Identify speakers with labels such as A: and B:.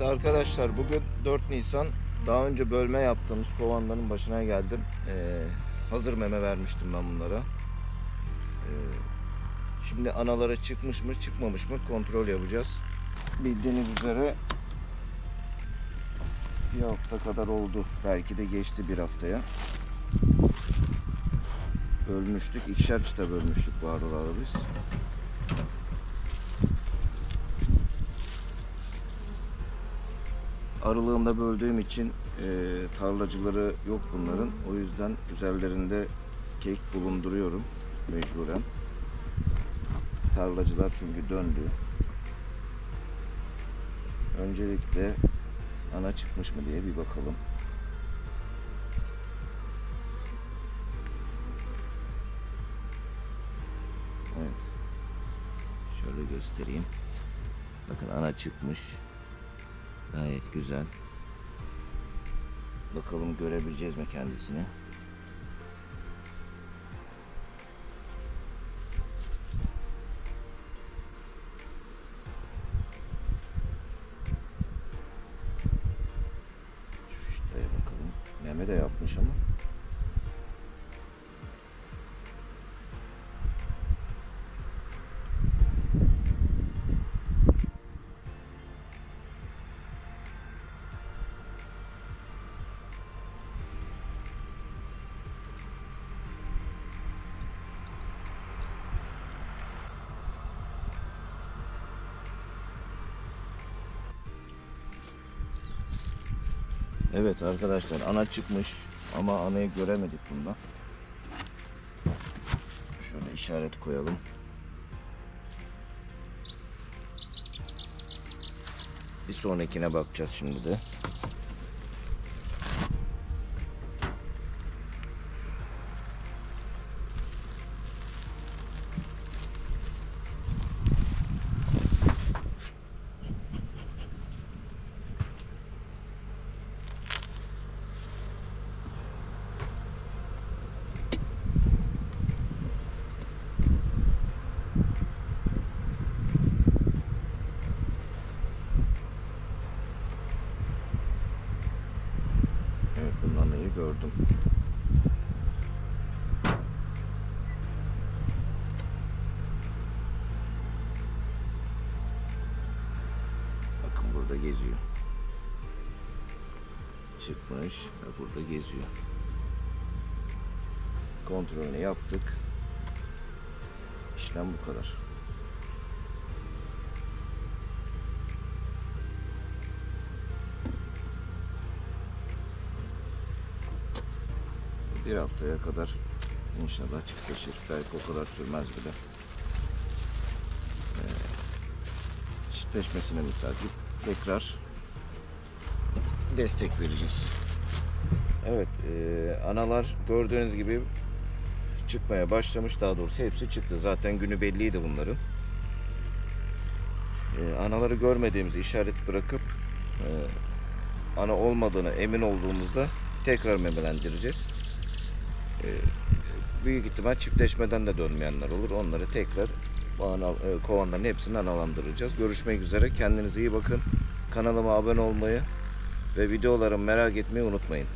A: Arkadaşlar bugün 4 Nisan. Daha önce bölme yaptığımız kovanların başına geldim. Ee, hazır meme vermiştim ben bunlara. Ee, şimdi analara çıkmış mı çıkmamış mı kontrol yapacağız. Bildiğiniz üzere bir hafta kadar oldu. Belki de geçti bir haftaya. Bölmüştük. İkişer çıta bölmüştük bu araları biz. Aralığında böldüğüm için e, tarlacıları yok bunların. O yüzden üzerlerinde kek bulunduruyorum mecburen. Tarlacılar çünkü döndü. Öncelikle ana çıkmış mı diye bir bakalım. Evet. Şöyle göstereyim. Bakın ana çıkmış. Gayet güzel. Bakalım görebileceğiz mi kendisini? Şu çıtaya bakalım. Meme de yapmış ama. Evet arkadaşlar ana çıkmış ama anayı göremedik bunda. Şöyle işaret koyalım. Bir sonrakine bakacağız şimdi de. Evet bunun anayı gördüm. Bakın burada geziyor. Çıkmış ve burada geziyor. Kontrolünü yaptık. İşlem bu kadar. Bir haftaya kadar inşallah çiftleşir. Belki o kadar sürmez bile. Ee, çiftleşmesine mütakip tekrar destek vereceğiz. Evet, e, analar gördüğünüz gibi çıkmaya başlamış. Daha doğrusu hepsi çıktı. Zaten günü belliydi bunların. E, anaları görmediğimizi işaret bırakıp e, ana olmadığını emin olduğumuzda tekrar memelendireceğiz. Ee, büyük ihtimal çiftleşmeden de dönmeyenler olur. Onları tekrar e, kovanların hepsini analandıracağız. Görüşmek üzere. Kendinize iyi bakın. Kanalıma abone olmayı ve videolarımı merak etmeyi unutmayın.